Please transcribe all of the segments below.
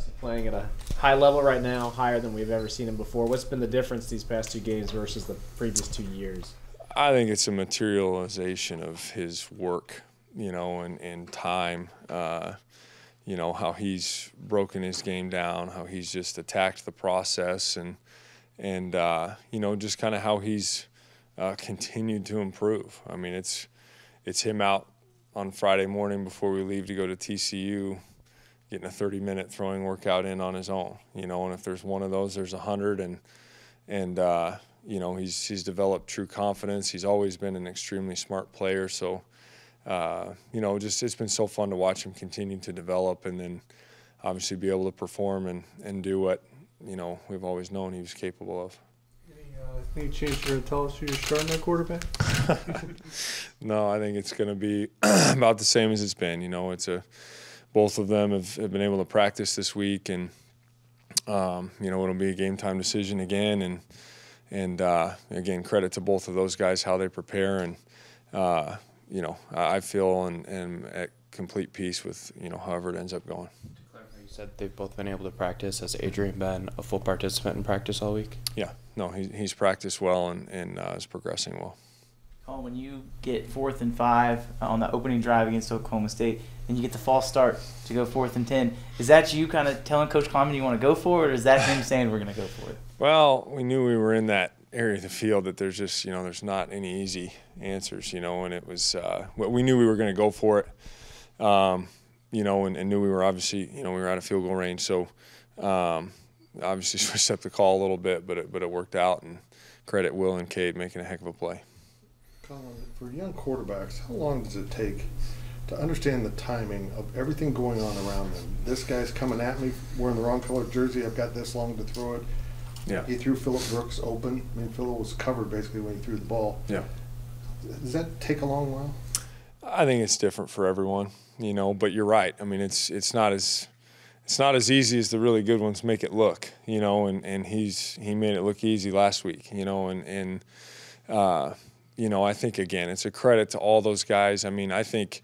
Obviously playing at a high level right now, higher than we've ever seen him before. What's been the difference these past two games versus the previous two years? I think it's a materialization of his work, you know, and, and time. Uh, you know how he's broken his game down, how he's just attacked the process, and and uh, you know just kind of how he's uh, continued to improve. I mean, it's it's him out on Friday morning before we leave to go to TCU, getting a 30-minute throwing workout in on his own. You know, and if there's one of those, there's a hundred, and and uh, you know he's he's developed true confidence. He's always been an extremely smart player, so uh, you know, just it's been so fun to watch him continue to develop and then obviously be able to perform and, and do what, you know, we've always known he was capable of. Any, uh, chance you're going to tell us who you're starting at quarterback? no, I think it's going to be about the same as it's been. You know, it's a both of them have, have been able to practice this week, and um, you know it'll be a game time decision again. And and uh, again, credit to both of those guys how they prepare and. Uh, you know, I feel and am at complete peace with you know however it ends up going. You said they've both been able to practice. Has Adrian been a full participant in practice all week? Yeah, no, he, he's practiced well and, and uh, is progressing well. Collin, when you get fourth and five on the opening drive against Oklahoma State, then you get the false start to go fourth and ten. Is that you kind of telling Coach Klieman you want to go for it, or is that him saying we're going to go for it? Well, we knew we were in that area of the field that there's just you know there's not any easy answers you know and it was uh, we knew we were going to go for it um, you know and, and, knew we were obviously you know we were out of field goal range so um, obviously switched up the call a little bit but it, but it worked out and credit Will and Cade making a heck of a play. Collin, for young quarterbacks, how long does it take to understand the timing of everything going on around them? This guy's coming at me wearing the wrong color jersey. I've got this long to throw it yeah. He threw Phillip Brooks open. I mean, Phillip was covered basically when he threw the ball. Yeah. Does that take a long while? I think it's different for everyone, you know. But you're right. I mean, it's it's not as it's not as easy as the really good ones make it look, you know. And, and he's he made it look easy last week, you know. And and uh, you know, I think again, it's a credit to all those guys. I mean, I think,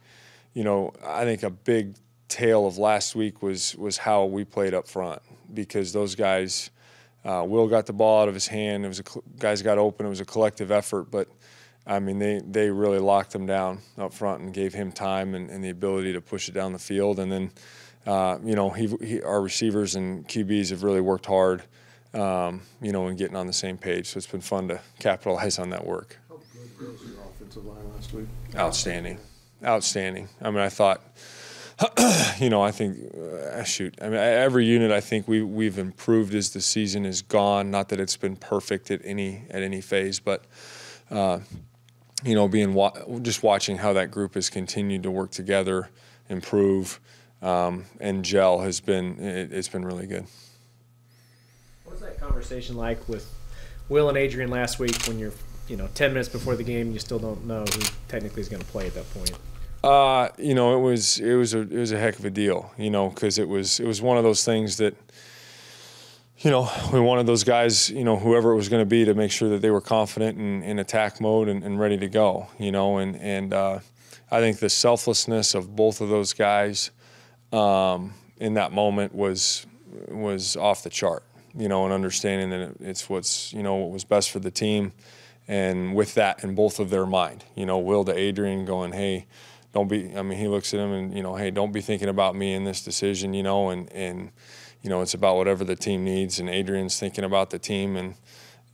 you know, I think a big tale of last week was was how we played up front because those guys uh, Will got the ball out of his hand. It was a guys got open. It was a collective effort, but I mean they they really locked him down up front and gave him time and, and the ability to push it down the field. And then uh, you know he, he, our receivers and QBs have really worked hard. Um, you know, in getting on the same page. So it's been fun to capitalize on that work. Offensive line last week? Outstanding, outstanding. I mean, I thought you know, I think, uh, shoot, I mean, every unit I think we we've improved as the season is gone. Not that it's been perfect at any at any phase, but uh, you know, being wa- just watching how that group has continued to work together, improve, um, and gel has been it, has been really good. What was that conversation like with Will and Adrian last week when you're you know 10 minutes before the game you still don't know who technically is going to play at that point? Uh, you know, it was it was a it was a heck of a deal. You know, because it was it was one of those things that. You know, we wanted those guys, you know, whoever it was going to be, to make sure that they were confident and in attack mode and, and, ready to go. You know, and and uh, I think the selflessness of both of those guys um, in that moment was was off the chart. You know, and understanding that it's what's you know what was best for the team, and with that in both of their mind. You know, Will to Adrian going, hey don't be. I mean, he looks at him and you know, hey, don't be thinking about me in this decision. You know, and and you know, it's about whatever the team needs. And Adrian's thinking about the team, and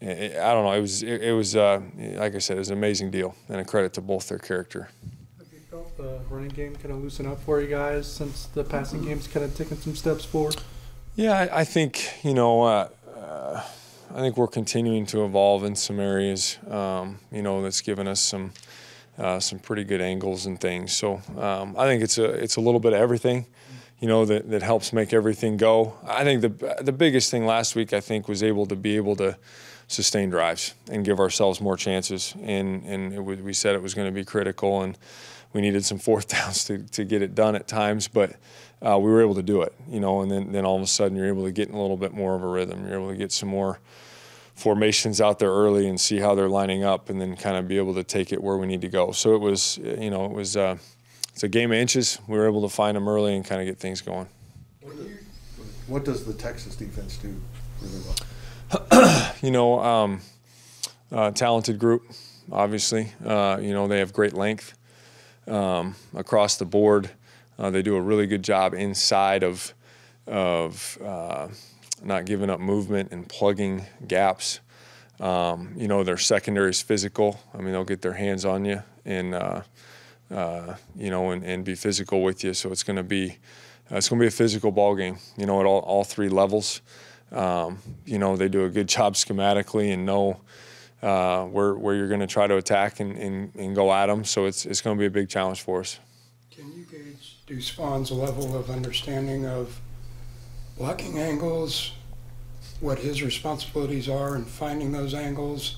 it, I don't know. It was it, it was uh, like I said, it was an amazing deal, and a credit to both their character. Have you felt the running game kind of loosen up for you guys since the passing game's kind of taken some steps forward? Yeah, I, I think you know. Uh, uh, I think we're continuing to evolve in some areas. Um, you know, that's given us some uh, some pretty good angles and things. So um, I think it's a it's a little bit of everything, you know, that, that helps make everything go. I think the the biggest thing last week I think was able to be able to sustain drives and give ourselves more chances. And and was, we said it was going to be critical and we needed some fourth downs to, to get it done at times, but uh, we were able to do it, you know, and then, then all of a sudden you're able to get in a little bit more of a rhythm. You're able to get some more formations out there early and see how they're lining up, and then kind of be able to take it where we need to go. So it was, you know, it was uh, it's a game of inches. We were able to find them early and kind of get things going. What does the Texas defense do really well? you know, um, uh, talented group, obviously. Uh, you know, they have great length um, across the board. Uh, they do a really good job inside of of uh, not giving up movement and plugging gaps. Um, you know, their secondary is physical. I mean, they'll get their hands on you and uh, uh, you know and, and be physical with you. So it's going to be it's going to be a physical ball game. You know, at all all three levels. Um, you know, they do a good job schematically and know uh, where, where you're going to try to attack and, and, and go at them. So it's, it's going to be a big challenge for us. Can you gauge Deuce Vaughn's level of understanding of blocking angles, what his responsibilities are in finding those angles,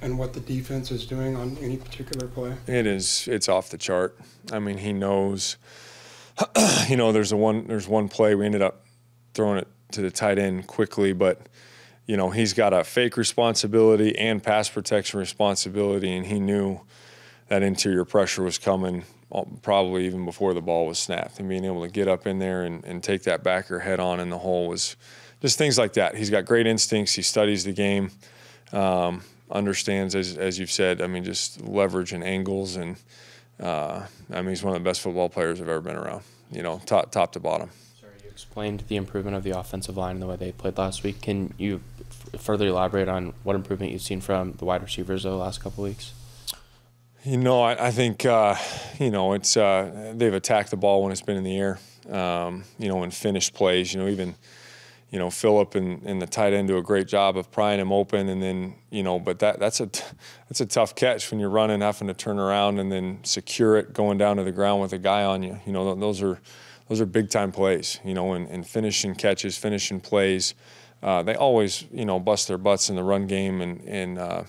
and what the defense is doing on any particular play? It is. It's off the chart. I mean, he knows. you know, there's a one. There's one play we ended up throwing it to the tight end quickly, but you know he's got a fake responsibility and pass protection responsibility, and he knew that interior pressure was coming uh, probably even before the ball was snapped, and being able to get up in there and, and take that backer head on in the hole was just things like that. He's got great instincts. He studies the game, um, understands as as you've said. I mean, just leverage and angles, and uh, I mean he's one of the best football players I've ever been around. You know, top top to bottom. Explained the improvement of the offensive line and the way they played last week. Can you further elaborate on what improvement you've seen from the wide receivers over the last couple weeks? You know, I, I think uh, you know it's uh, they've attacked the ball when it's been in the air. Um, you know, and finished plays. You know, even you know Phillip and, and the tight end do a great job of prying him open, and then you know, but that that's a that's a tough catch when you're running, having to turn around and then secure it, going down to the ground with a guy on you. You know, those are those are big time plays. You know, and, and finishing catches, finishing plays. Uh, they always you know bust their butts in the run game and and. Uh,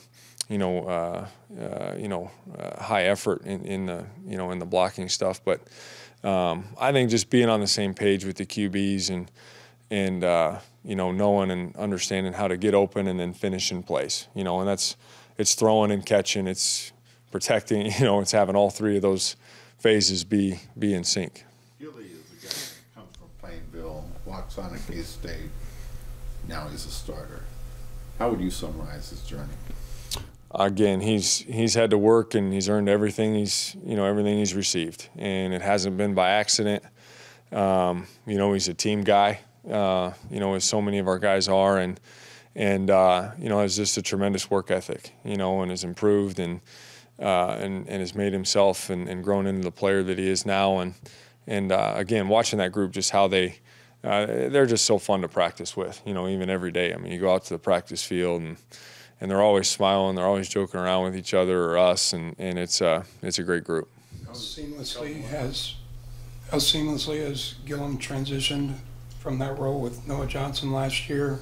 you know, uh, uh, you know, uh, high effort in, in the you know in the blocking stuff. But um, I think just being on the same page with the QBs and and uh, you know knowing and understanding how to get open and then finish in place. You know, and that's it's throwing and catching, it's protecting. You know, it's having all three of those phases be be in sync. Gilly is a guy that comes from Plainville, walks on at K State. Now he's a starter. How would you summarize his journey? again, he's he's had to work and he's earned everything he's you know everything he's received, and it hasn't been by accident. Um, you know, he's a team guy. Uh, you know, as so many of our guys are, and and uh, you know has just a tremendous work ethic. You know, and has improved and uh, and and has made himself and, and grown into the player that he is now. And and uh, again, watching that group, just how they. Uh, they're just so fun to practice with, you know, even every day. I mean, you go out to the practice field and and they're always smiling. They're always joking around with each other or us, and, and it's uh, it's a great group. How seamlessly has how seamlessly has Gillum transitioned from that role with Noah Johnson last year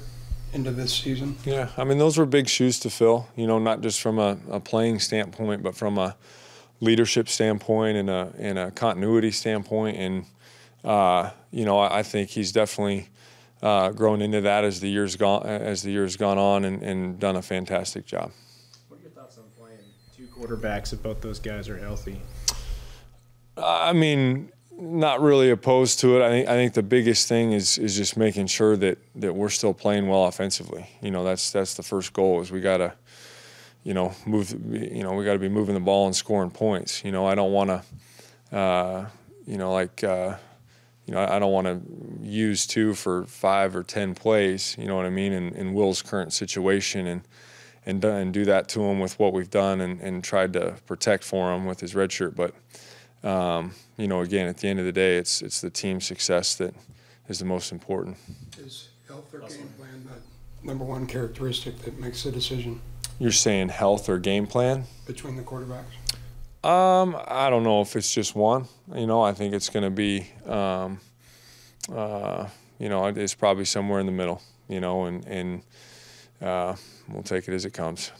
into this season? Yeah, I mean those were big shoes to fill. You know, not just from a, a playing standpoint, but from a leadership standpoint and a and a continuity standpoint. And uh, you know, I, I think he's definitely uh, grown into that as the years gone as the years gone on and, and done a fantastic job. What are your thoughts on playing two quarterbacks if both those guys are healthy? I mean, not really opposed to it. I think I think the biggest thing is is just making sure that that we're still playing well offensively. You know, that's that's the first goal. Is we gotta, you know, move. You know, we got to be moving the ball and scoring points. You know, I don't want to, uh, you know, like. Uh, you know, I don't want to use two for five or ten plays. You know what I mean? In, in Will's current situation, and and do, and do that to him with what we've done, and, and tried to protect for him with his red shirt. But um, you know, again, at the end of the day, it's it's the team success that is the most important. Is health or game plan the number one characteristic that makes the decision You're saying health or game plan? between the quarterbacks? Um, I don't know if it's just one. You know, I think it's going to be, um, uh, you know, it's probably somewhere in the middle. You know, and and uh, we'll take it as it comes.